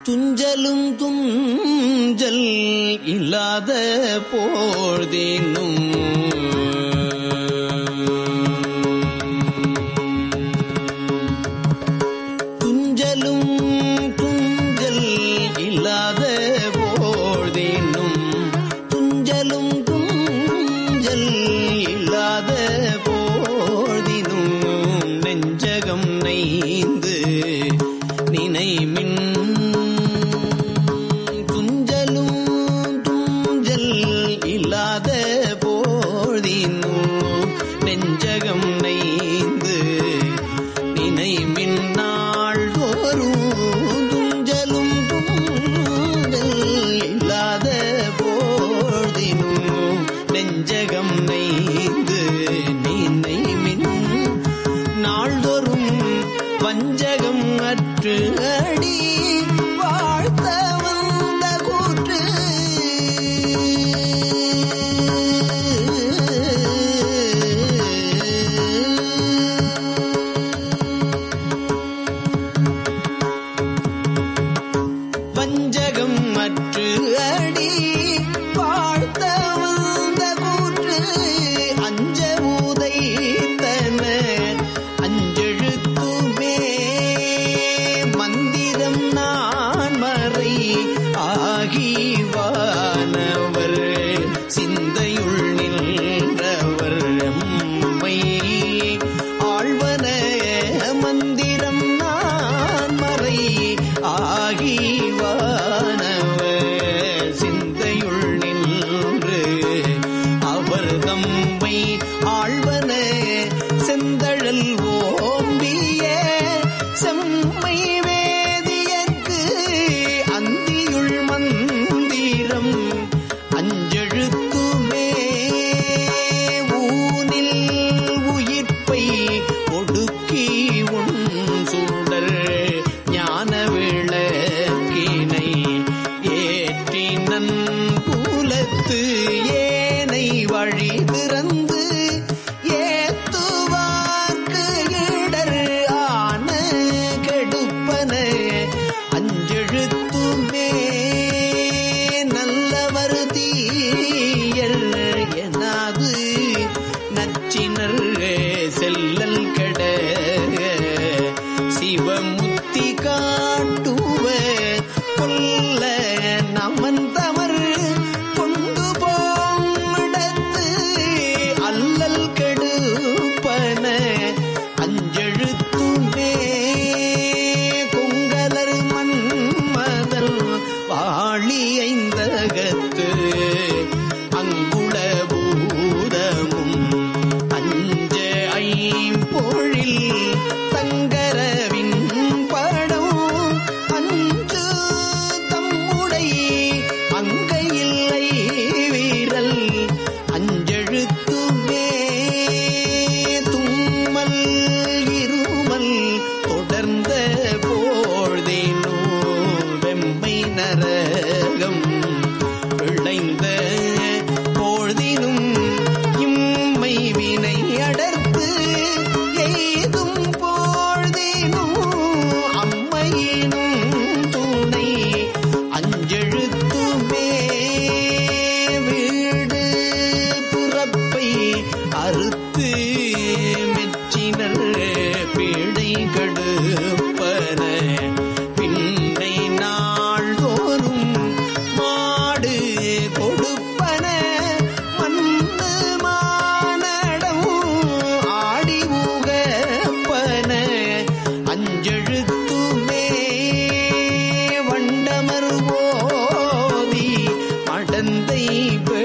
துஞ்சலும் துஞ்சல் இல்லாத போழ்தேனும் துஞ்சலும் துஞ்சல் இல்லாத போழ்தேனும் துஞ்சலும் துஞ்சல் இல்லாத போழ்தினும் நெஞ்சகம் நைந்து நினைமின் அச்சகம் அற்று அடி. கடல் தீப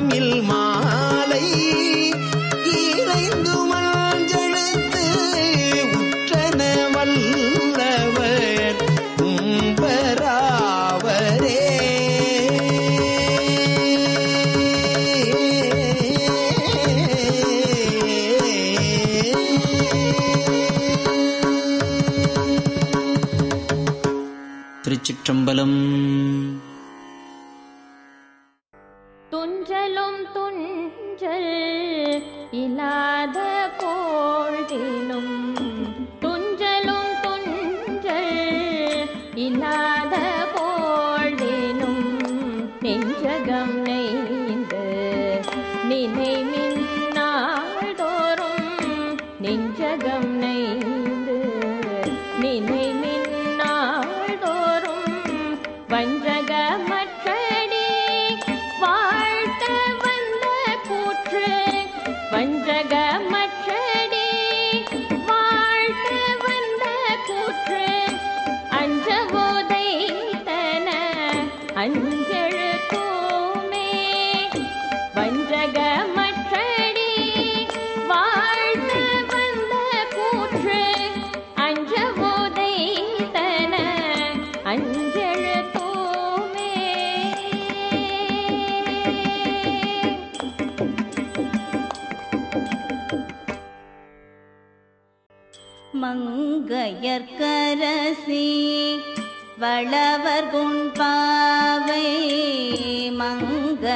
மலமில் மாலை துஞ்சல் இல்லாத கோழ்தினும் துஞ்சலும் துஞ்சல் இல்லாத கோழ்தினும் நெஞ்சகம் நெய்ந்து நினைமின் நாள்தோறும் நெஞ்சகம் நெய்ந்து நினைமின் நாள்தோறும் வஞ்சகம் அஞ்செழுத்தோமே மங்கையர்க்கரசி வளவர் குண்பாவை மங்கையர்க்கரசி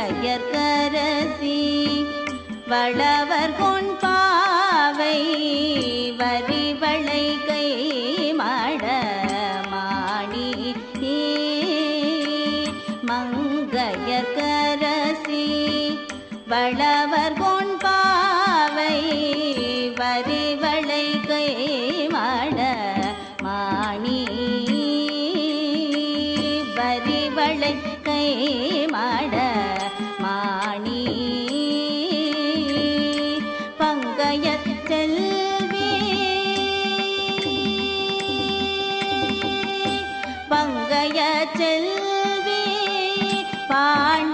வளவர் குண்பாவை வரிவளை வளவர் கொண்பாவை வரிவளை கைமாட மாணி. வரிவளை கைமாட மாணி. பங்கைய பங்கய செல்வி. பாண்டி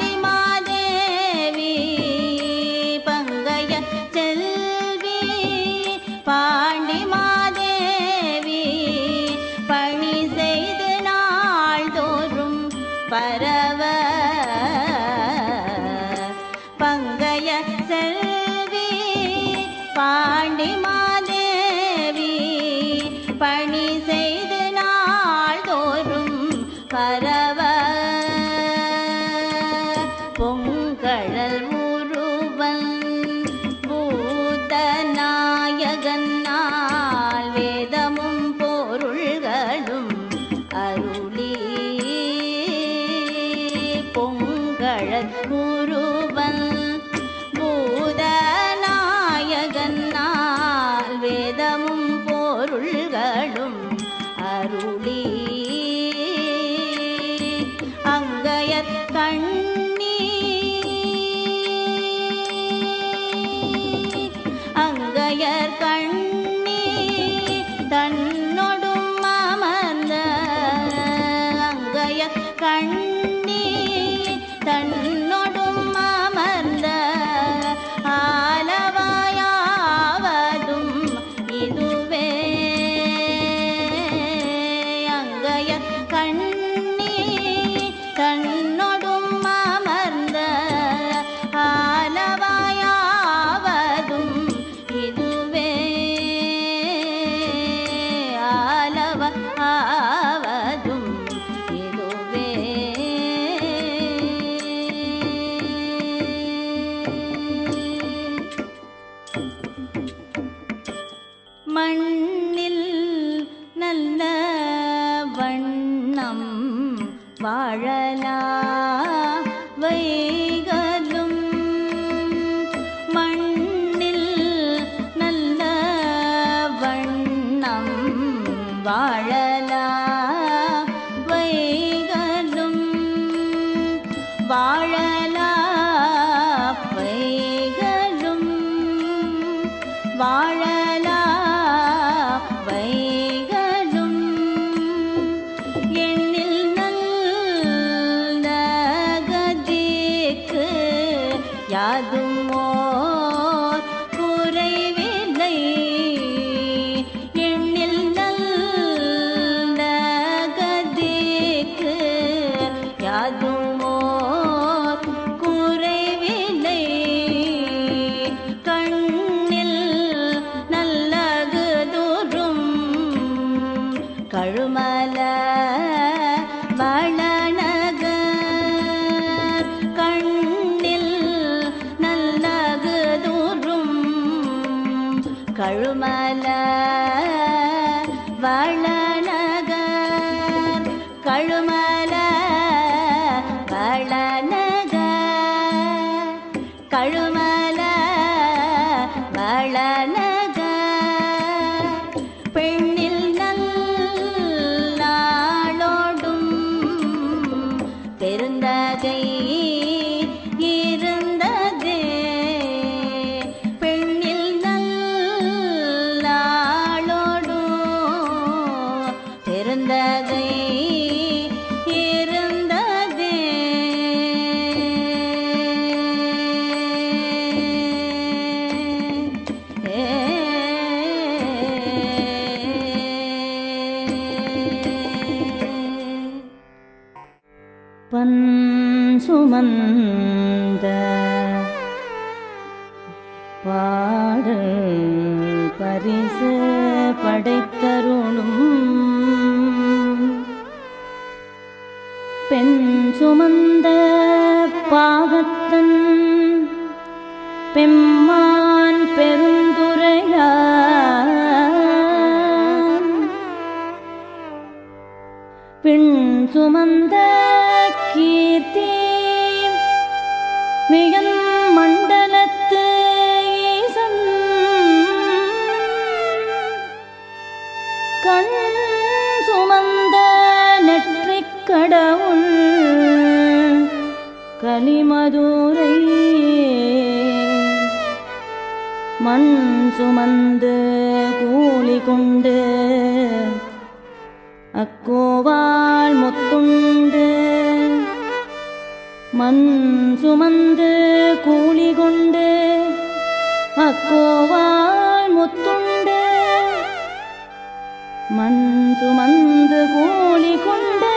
கழுமல பெண் சுமந்த பாகத்தன் பெம்மான் பெருந்துரையான். பின் சுமந்த கீர்த்தி மிகன் மண்டலத்து ஈசன். கண் சுமந்த நெற்றிக் கடவுள் கலிமதுரை மண் சுமந்து கூலி கொண்டு அக்கோவால் முத்துண்டு மண் சுமந்து கூலி கொண்டு அக்கோவால் முத்துண்டு மண் சுமந்து கூலி கொண்டு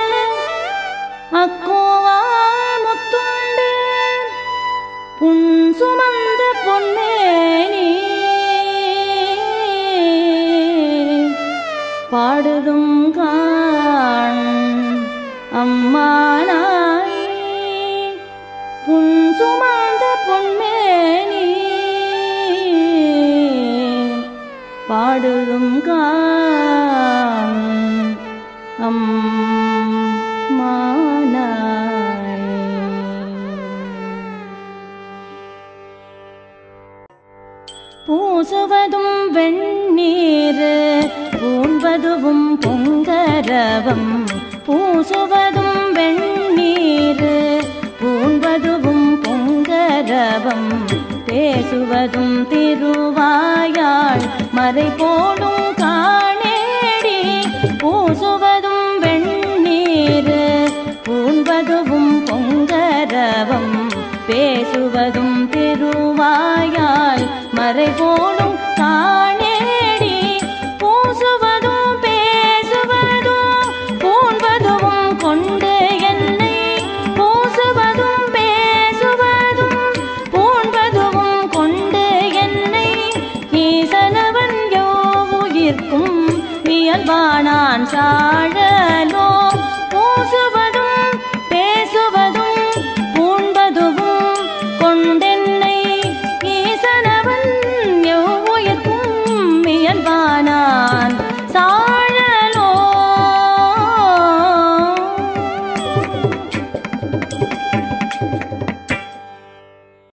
அக்கோ புன் சுமந்த பொன்னேனி. பாடுதும் காண் அம்மானாய். புன் சுமந்த பொன்மேனி பாடுதும் காண் அம்மா பூசுவதும் பொங்கரவம் பூசுவதும் வெண்ணீர் பூண்பதுவும் பொங்கரவம் பேசுவதும் திருவாயாள் மறை போடும் இயல்பானான் சாழ